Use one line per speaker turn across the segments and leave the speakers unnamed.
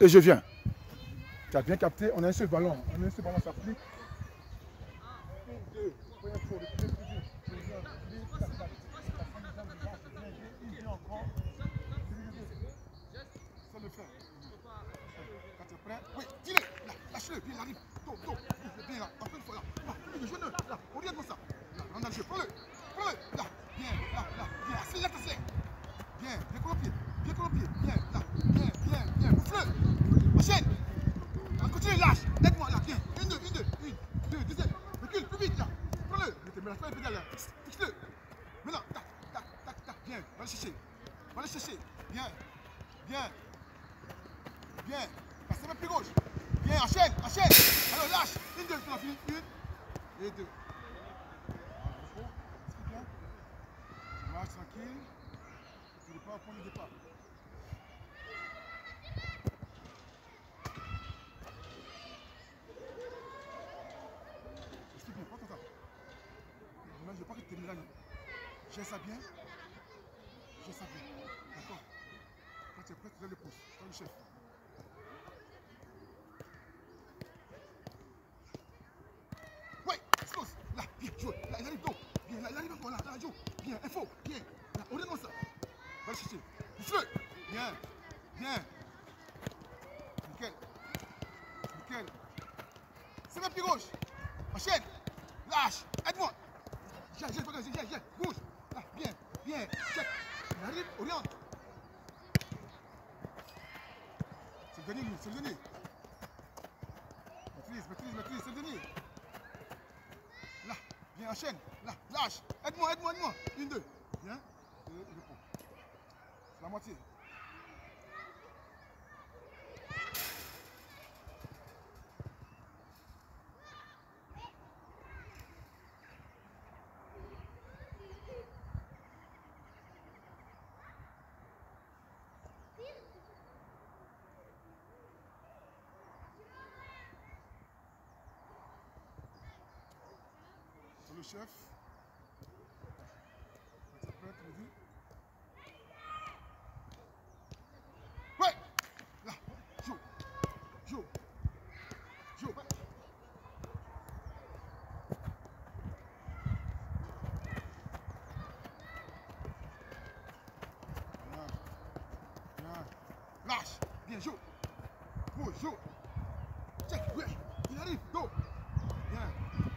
et je viens. Tu as bien capté, on a un seul ballon. On a un seul ballon, ça là, bien, là, là bien colle au pied, bien colle au pied, bien, là, bien, bien, bien, bouffe-le. Enchaîne. Là, continue, lâche, aide-moi, là, bien, une, deux, une, deux, une, deux, deuxième, recule, plus vite, là. Lâche pas les pédales, là, fixe-le. Maintenant, tac, tac, tac, tac, bien, va le chercher, va le chercher, bien, bien. Bien. Passez même plus gauche. Bien, enchaîne, enchaîne. Alors lâche. Une, deux, tu l'as fini. Une et deux. Marches tranquille. Tu ne pas point de départ. Explique bien, prends ton temps. Maintenant, je veux pas que tu termines là. Gère ça bien? Gère ça bien. D'accord Quand tu es prêt, tu le pouce. Le chef. Ouais, explose. Là, bien, joue. Là, il arrive. Bien, là, il arrive encore là. Là, joue. Bien, info. Bien. Là, oriente ça. Va le. Bien. Bien. Nickel. Nickel. C'est même pied gauche. Enchaîne. Lâche. Aide-moi. Viens, viens, viens, viens, viens. Bouge. Là, bien. Bien. Check. Il arrive, oriente. C'est le dernier, c'est le dernier. Maîtrise, maîtrise, maîtrise, c'est le dernier. Là, viens, enchaîne. Là, lâche. Aide-moi, aide-moi, aide-moi. Une, deux. Viens. Et repos. C'est la moitié. Chef. Quand tu es prêt, tu me dis. Ouais Là, joue. Joue. Joue. Ouais. Bien. Bien. Lâche. Bien, joue. Bouge, joue. Check, ouais. Il arrive, go. Yeah.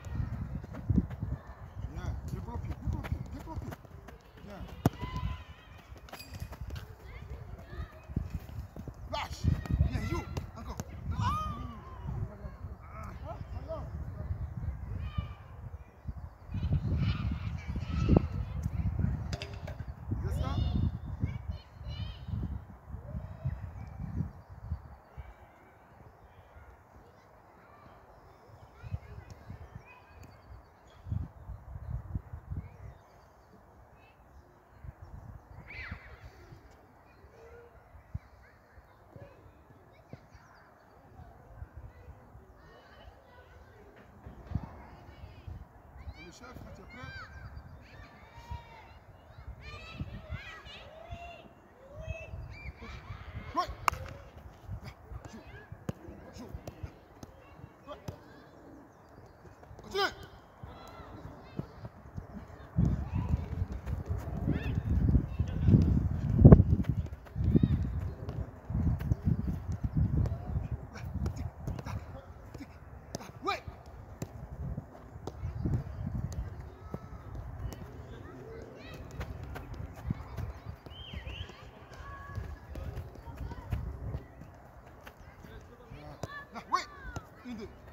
обещают хотя бы 2.